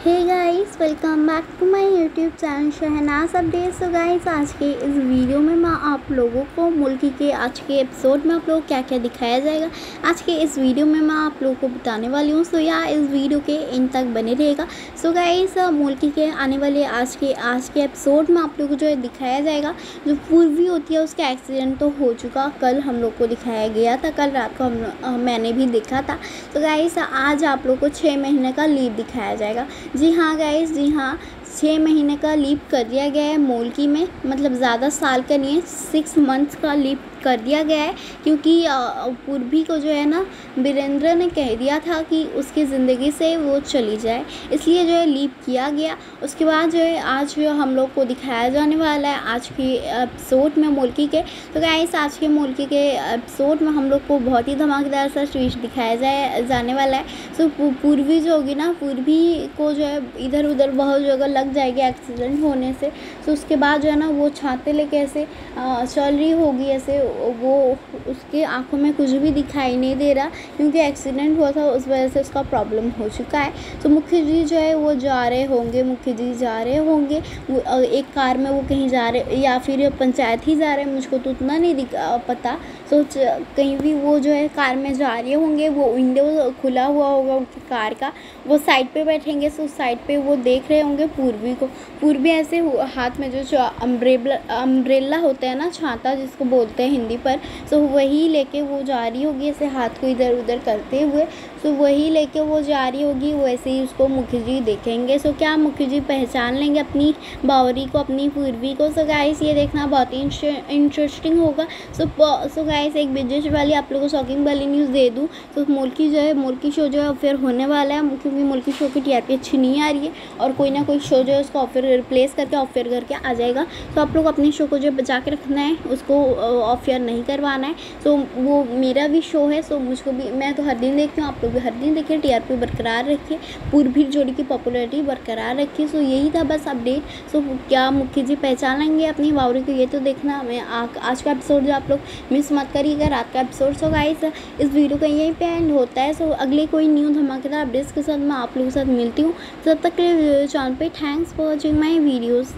Hey guys welcome back to my YouTube channel Shehnaaz update so guys आज के इस video में मैं आप लोगों को मुल्की के आज के एपिसोड में आप लोगों क्या क्या दिखाया जाएगा। आज के इस वीडियो में मैं आप लोगों को बताने वाली हूँ। सो या इस वीडियो के इन तक बने रहेगा। सो गाइस मुल्की के आने वाले आज के आज के एपिसोड में आप लोग को जो है दिखाया जाएगा, जो पूर्वी होती है, उसका एक्सीडेंट तो हो चुका। कल हम लोग को दिखाया गया था, कल रात को हम मैंने भी देखा था। तो गाइस आज आप लोग को छः महीने का लीव दिखाया जाएगा। जी हाँ गाइस जी हाँ छः महीने का लीप कर दिया गया है मोलकी में। मतलब ज़्यादा साल का नहीं है सिक्स मंथ्स का लीप कर दिया गया है क्योंकि पूर्वी को जो है ना, वीरेंद्र ने कह दिया था कि उसकी ज़िंदगी से वो चली जाए। इसलिए जो है लीप किया गया। उसके बाद जो है, आज जो हम लोग को दिखाया जाने वाला है आज की एपिसोड में मुल्की के। तो क्या इस आज के मुल्की के एपिसोड में हम लोग को बहुत ही धमाकेदार सा ट्विस्ट दिखाया जाए, जाने वाला है। सो पूर्वी जो होगी ना, पूर्वी को जो है इधर उधर बहुत जगह लग जाएगी एक्सीडेंट होने से। तो उसके बाद जो है ना, वो छाते लेके ऐसे चल रही होगी ऐसे, वो उसके आँखों में कुछ भी दिखाई नहीं दे रहा, क्योंकि एक्सीडेंट हुआ था, उस वजह से उसका प्रॉब्लम हो चुका है। तो मुख्य जी जो है, वो जा रहे होंगे, मुख्य जी जा रहे होंगे। एक कार में वो कहीं जा रहे, या फिर पंचायत ही जा रहे हैं, मुझको तो उतना नहीं पता। तो कहीं भी वो जो है, कार में जा रहे होंगे, वो विंडो खुला हुआ होगा उनकी कार का, वो साइड पे बैठेंगे तो साइड पे वो देख रहे होंगे पूर्वी को। पूर्वी ऐसे हाथ में जो अम्ब्रेला अम्ब्रेला होता है ना, छाता जिसको बोलते हैं हिंदी पर तो वही लेके वो जा रही होगी ऐसे हाथ को इधर उधर करते हुए। तो वही लेके वो जा रही होगी, वैसे ही उसको मुखर्जी देखेंगे। सो क्या मुखर्जी पहचान लेंगे अपनी बावरी को, अपनी पूर्वी को? सो गाइस ये देखना बहुत ही इंटरेस्टिंग होगा। सो सो गाइस एक बिज़नेस वाली आप लोगों को शॉकिंग वाली न्यूज़ दे दूँ। तो मुल्की जो है, मुल्की शो जो है फिर होने वाला है। क्योंकि मुल्की शो की टी अच्छी नहीं आ रही है और कोई ना कोई शो जो है उसको ऑफ़र रिप्लेस करके ऑफ़र करके आ जाएगा। तो आप लोग अपने शो को जो बचा के रखना है, उसको ऑफ़र नहीं करवाना है। तो वो मेरा भी शो है सो मुझको भी, मैं तो हर दिन देखती हूँ, आप लोग भी हर दिन देखिए टीआरपी बरकरार रखिए पूर्वी जोड़ी की पॉपुलरिटी बरकरार रखिए। सो यही था बस अपडेट सो क्या मुखी जी पहचान लेंगे अपनी? बावरी को ये तो देखना, मैं आज का एपिसोड जो आप लोग मिस मत करिएगा, रात का एपिसोड सो गाइस इस वीडियो का यहीं पे एंड होता है। सो अगले कोई न्यू धमाकेदार अपडेट्स के साथ मैं आप लोगों के साथ मिलती हूँ। Jab tak ke video, John P. Thanks for watching my videos.